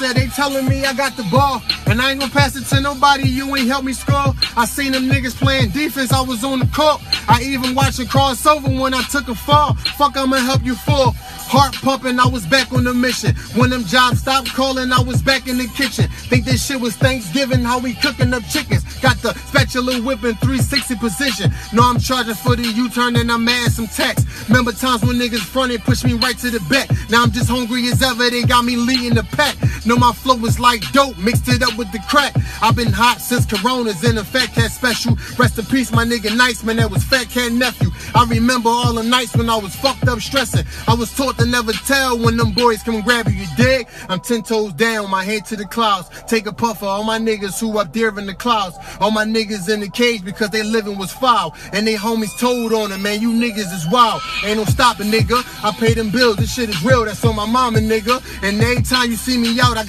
said they telling me I got the ball, and I ain't gonna pass it to nobody. You ain't help me score. I seen them niggas playing defense. I was on the court. I even watched a crossover when I took a fall. Fuck, I'ma help you fall. Heart pumping, I was back on the mission. When them jobs stopped calling, I was back in the kitchen. Think this shit was Thanksgiving, how we cooking up chickens. Got the spatula whipping 360 position. No, I'm charging for the U-turn and I'm adding some text. Remember times when niggas fronted, pushed me right to the back. Now I'm just hungry as ever, they got me leading the pack. Know my flow is like dope, mixed it up with the crack. I've been hot since Corona's in a Fat Cat special. Rest in peace, my nigga Nice Man, that was Fat Cat nephew. I remember all the nights when I was fucked up stressing. I was taught to never tell when them boys come grab you, you dig? I'm ten toes down, my head to the clouds. Take a puff for all my niggas who up there in the clouds. All my niggas in the cage because they living was foul. And they homies told on them, man, you niggas is wild. Ain't no stopping, nigga. I pay them bills, this shit is real, that's on my mama, nigga. And every time you see me out, I got